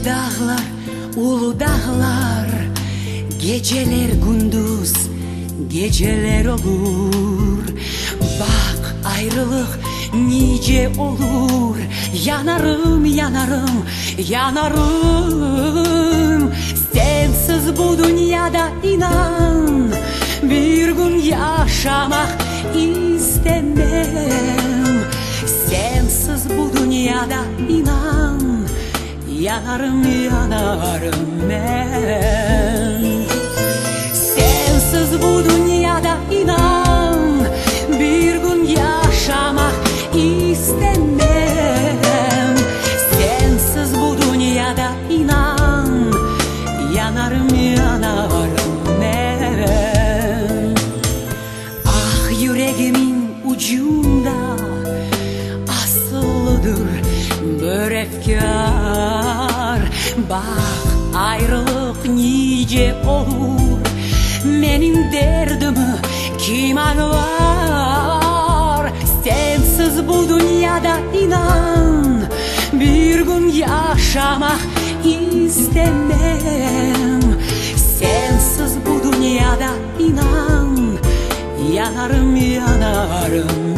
Yüce dağlar, ulu dağlar. Geceler gündüz, geceler olur. Bak ayrılık nice olur. Yanarım, yanarım, yanarım. Sensiz bu dünyada inan. Bir gün yaşamak istemem. Sensiz bu dünyada inan Yanarım yanarım ben. Sensiz bu dünyada inan Bir gün yaşamak istemem. Sensiz bu dünyada inan Yanarım yanarım ben. Ah yüreğimin ucunda asılıdır bir efkar Bak ayrılık nice olur. Benim derdimi kim anlar? Sensiz bu dünyada inan. Bir gün yaşamak istemem. Sensiz bu dünyada inan. Yanarım yanarım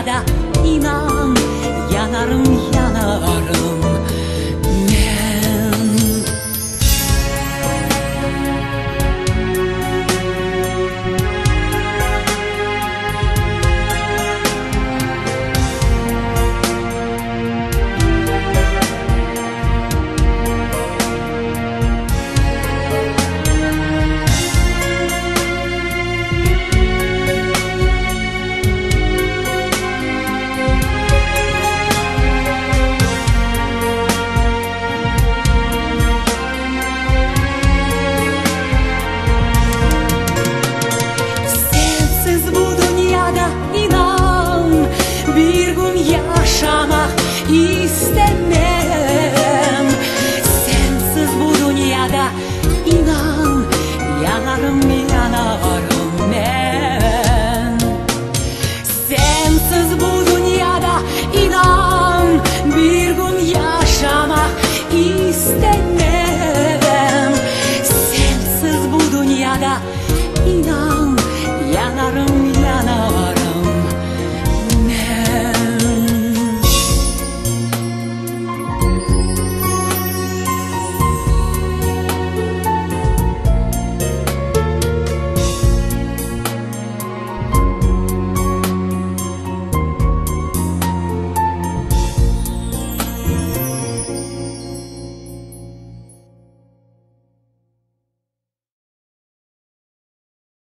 istemem istenmeyen